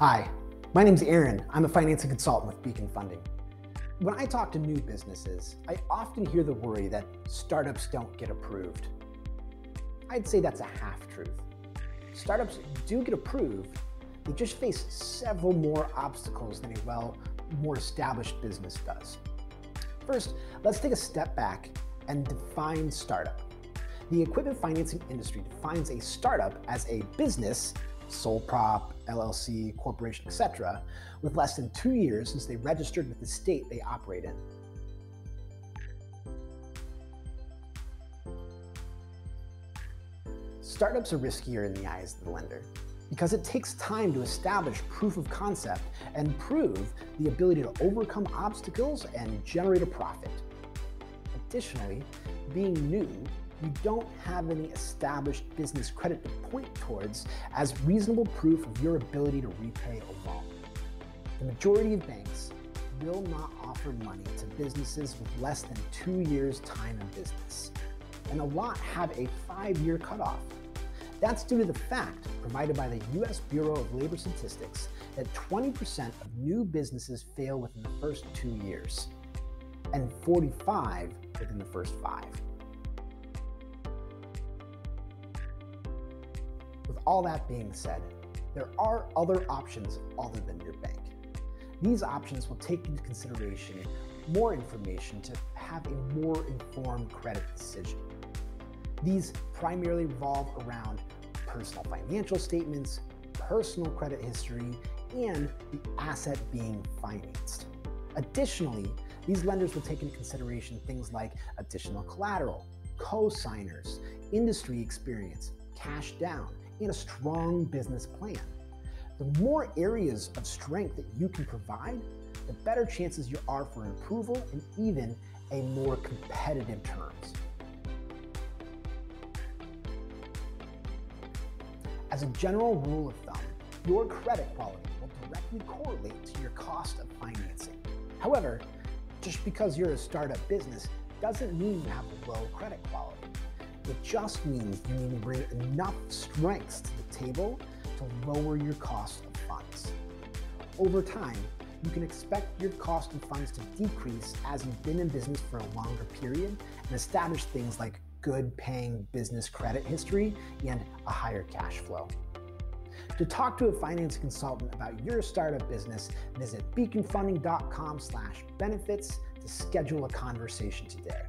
Hi, my name's Aaron. I'm a financing consultant with Beacon Funding. When I talk to new businesses, I often hear the worry that startups don't get approved. I'd say that's a half truth. Startups do get approved, they just face several more obstacles than a well, more established business does. First, let's take a step back and define startup. The equipment financing industry defines a startup as a business sole prop, LLC, corporation, etc., with less than two years since they registered with the state they operate in. Startups are riskier in the eyes of the lender because it takes time to establish proof of concept and prove the ability to overcome obstacles and generate a profit. Additionally, being new you don't have any established business credit to point towards as reasonable proof of your ability to repay a loan. The majority of banks will not offer money to businesses with less than two years' time in business, and a lot have a five year cutoff. That's due to the fact provided by the US Bureau of Labor Statistics that 20% of new businesses fail within the first two years, and 45 within the first five. With all that being said, there are other options other than your bank. These options will take into consideration more information to have a more informed credit decision. These primarily revolve around personal financial statements, personal credit history, and the asset being financed. Additionally, these lenders will take into consideration things like additional collateral, co-signers, industry experience, cash down, and a strong business plan. The more areas of strength that you can provide, the better chances you are for approval and even a more competitive terms. As a general rule of thumb, your credit quality will directly correlate to your cost of financing. However, just because you're a startup business doesn't mean you have low credit quality. It just means you need to bring enough strengths to the table to lower your cost of funds. Over time, you can expect your cost of funds to decrease as you've been in business for a longer period and establish things like good paying business credit history and a higher cash flow. To talk to a finance consultant about your startup business, visit beaconfunding.com slash benefits to schedule a conversation today.